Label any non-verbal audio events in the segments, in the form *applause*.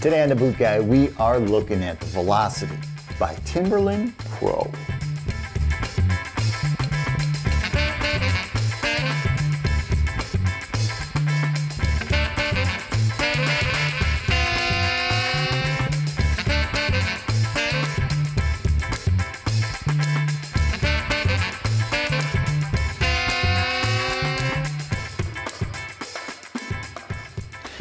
Today on the Boot Guy, we are looking at Velocity by Timberland Pro.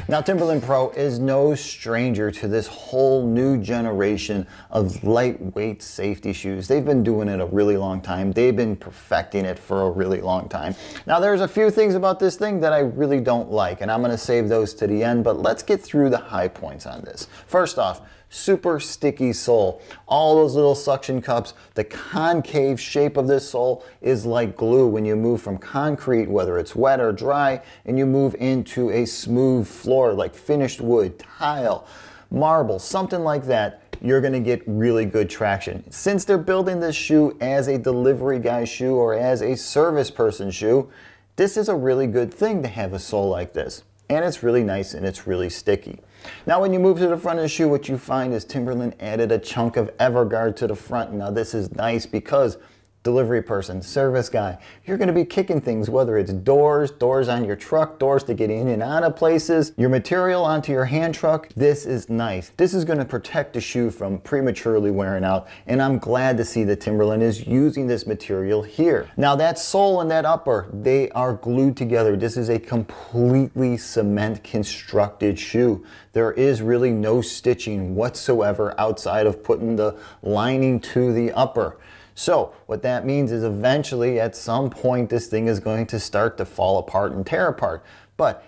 Now, Timberland Pro is no stranger to this whole new generation of lightweight safety shoes. They've been doing it a really long time. They've been perfecting it for a really long time. Now, there's a few things about this thing that I really don't like, and I'm going to save those to the end, but let's get through the high points on this. First off, super sticky sole. All those little suction cups, the concave shape of this sole is like glue when you move from concrete, whether it's wet or dry, and you move into a smooth floor like finished wood, tile, marble, something like that you're going to get really good traction. Since they're building this shoe as a delivery guy shoe or as a service person shoe, this is a really good thing to have a sole like this. And it's really nice and it's really sticky. Now when you move to the front of the shoe, what you find is Timberland added a chunk of Everguard to the front. Now this is nice because delivery person, service guy, you're going to be kicking things, whether it's doors, doors on your truck, doors to get in and out of places, your material onto your hand truck. This is nice. This is going to protect the shoe from prematurely wearing out, and I'm glad to see that Timberland is using this material here. Now that sole and that upper, they are glued together. This is a completely cement constructed shoe. There is really no stitching whatsoever outside of putting the lining to the upper. So what that means is eventually at some point this thing is going to start to fall apart and tear apart. But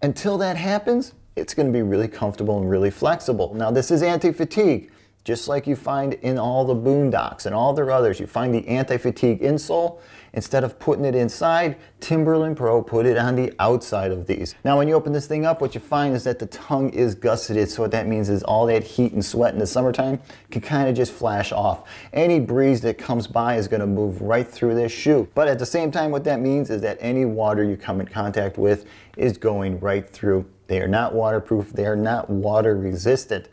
until that happens, it's going to be really comfortable and really flexible. Now this is anti-fatigue. Just like you find in all the boondocks and all their others, you find the anti-fatigue insole. Instead of putting it inside, Timberland Pro put it on the outside of these. Now when you open this thing up, what you find is that the tongue is gusseted. So what that means is all that heat and sweat in the summertime can kind of just flash off. Any breeze that comes by is gonna move right through this shoe. But at the same time, what that means is that any water you come in contact with is going right through. They are not waterproof, they are not water resistant.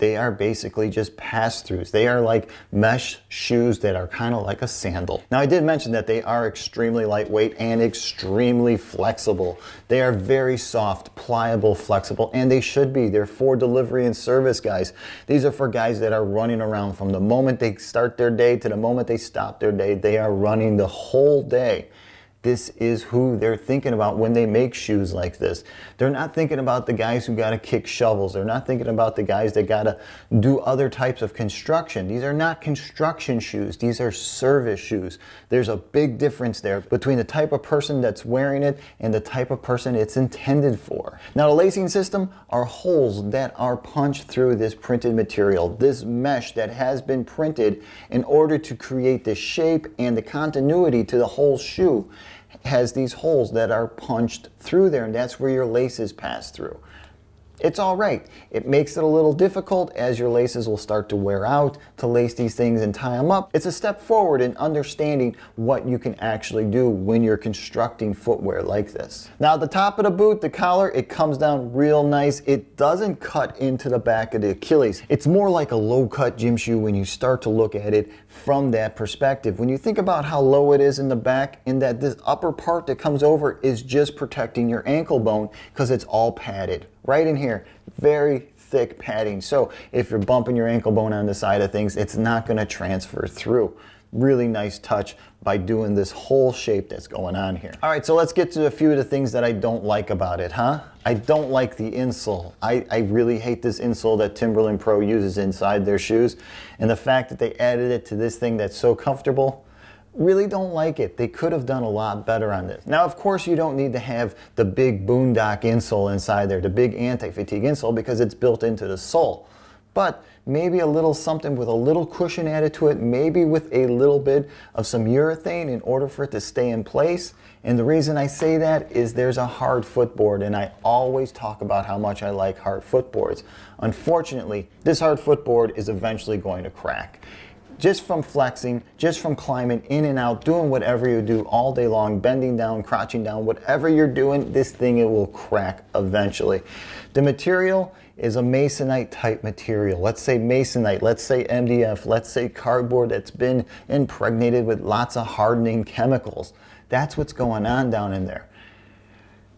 They are basically just pass-throughs. They are like mesh shoes that are kind of like a sandal. Now I did mention that they are extremely lightweight and extremely flexible. They are very soft, pliable, flexible, and they should be. They're for delivery and service guys. These are for guys that are running around from the moment they start their day to the moment they stop their day. They are running the whole day. This is who they're thinking about when they make shoes like this. They're not thinking about the guys who got to kick shovels. They're not thinking about the guys that got to do other types of construction. These are not construction shoes. These are service shoes. There's a big difference there between the type of person that's wearing it and the type of person it's intended for. Now the lacing system are holes that are punched through this printed material, this mesh that has been printed in order to create the shape and the continuity to the whole shoe has these holes that are punched through there and that's where your laces pass through. It's all right. It makes it a little difficult as your laces will start to wear out to lace these things and tie them up. It's a step forward in understanding what you can actually do when you're constructing footwear like this. Now the top of the boot, the collar, it comes down real nice. It doesn't cut into the back of the Achilles. It's more like a low cut gym shoe when you start to look at it from that perspective. When you think about how low it is in the back and that this upper part that comes over is just protecting your ankle bone because it's all padded right in here. Very thick padding. So if you're bumping your ankle bone on the side of things, it's not going to transfer through. Really nice touch by doing this whole shape that's going on here. All right, so let's get to a few of the things that I don't like about it, huh? I don't like the insole. I, I really hate this insole that Timberland Pro uses inside their shoes. And the fact that they added it to this thing that's so comfortable, really don't like it. They could have done a lot better on this. Now, of course, you don't need to have the big boondock insole inside there, the big anti-fatigue insole, because it's built into the sole. But maybe a little something with a little cushion added to it, maybe with a little bit of some urethane in order for it to stay in place. And the reason I say that is there's a hard footboard, and I always talk about how much I like hard footboards. Unfortunately, this hard footboard is eventually going to crack just from flexing, just from climbing in and out, doing whatever you do all day long, bending down, crouching down, whatever you're doing, this thing it will crack eventually. The material is a masonite type material. Let's say masonite, let's say MDF, let's say cardboard that's been impregnated with lots of hardening chemicals. That's what's going on down in there.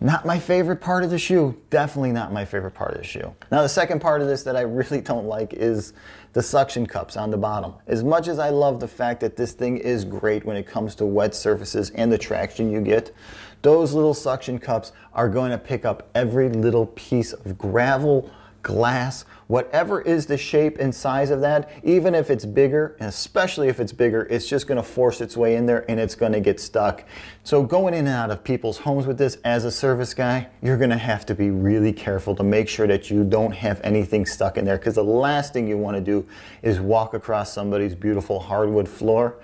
Not my favorite part of the shoe. Definitely not my favorite part of the shoe. Now the second part of this that I *laughs* really don't like is the suction cups on the bottom. As much as I love the fact that this thing is great when it comes to wet surfaces and the traction you get, those little suction cups are going to pick up every little piece of gravel, glass, whatever is the shape and size of that, even if it's bigger, and especially if it's bigger, it's just gonna force its way in there and it's gonna get stuck. So going in and out of people's homes with this as a service guy, you're gonna have to be really careful to make sure that you don't have anything stuck in there because the last thing you wanna do is walk across somebody's beautiful hardwood floor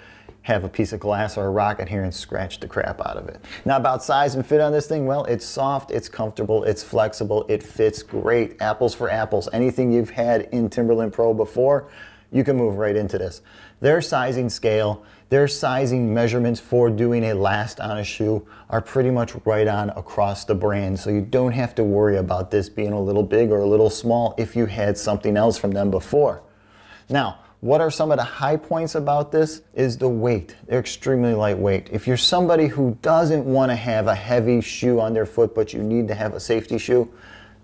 have a piece of glass or a rock in here and scratch the crap out of it. Now about size and fit on this thing, well, it's soft, it's comfortable, it's flexible, it fits great. Apples for apples. Anything you've had in Timberland Pro before, you can move right into this. Their sizing scale, their sizing measurements for doing a last on a shoe are pretty much right on across the brand. So you don't have to worry about this being a little big or a little small if you had something else from them before. Now, what are some of the high points about this is the weight. They're extremely lightweight. If you're somebody who doesn't want to have a heavy shoe on their foot, but you need to have a safety shoe,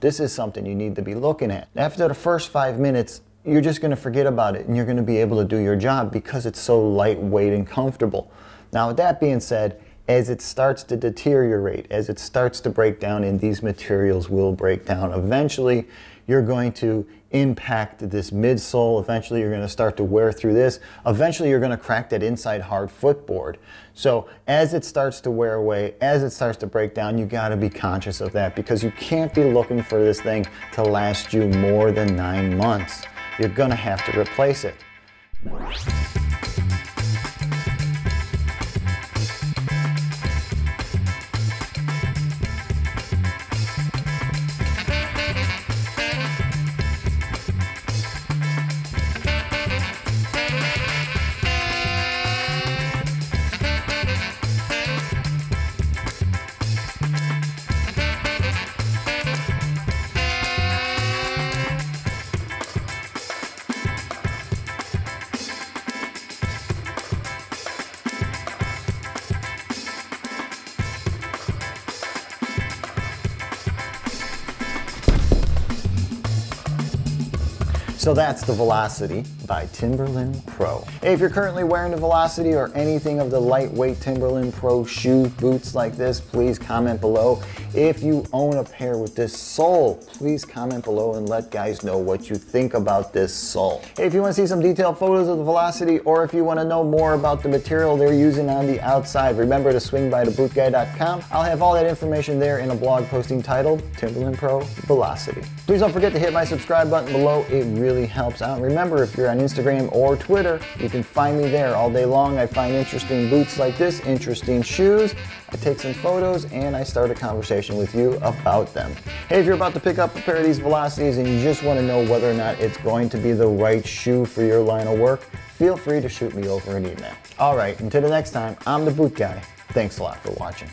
this is something you need to be looking at. After the first five minutes, you're just going to forget about it and you're going to be able to do your job because it's so lightweight and comfortable. Now, with that being said, as it starts to deteriorate, as it starts to break down, and these materials will break down, eventually you're going to impact this midsole. Eventually, you're going to start to wear through this. Eventually, you're going to crack that inside hard footboard. So as it starts to wear away, as it starts to break down, you got to be conscious of that because you can't be looking for this thing to last you more than nine months. You're going to have to replace it. So that's the Velocity by Timberland Pro. If you're currently wearing the Velocity or anything of the lightweight Timberland Pro shoe boots like this, please comment below. If you own a pair with this sole, please comment below and let guys know what you think about this sole. If you want to see some detailed photos of the Velocity or if you want to know more about the material they're using on the outside, remember to swing by thebootguy.com. I'll have all that information there in a blog posting titled Timberland Pro Velocity. Please don't forget to hit my subscribe button below. It really really helps out. Remember, if you're on Instagram or Twitter, you can find me there all day long. I find interesting boots like this, interesting shoes. I take some photos and I start a conversation with you about them. Hey, if you're about to pick up a pair of these Velocities and you just want to know whether or not it's going to be the right shoe for your line of work, feel free to shoot me over an email. All right, until the next time, I'm the Boot Guy. Thanks a lot for watching.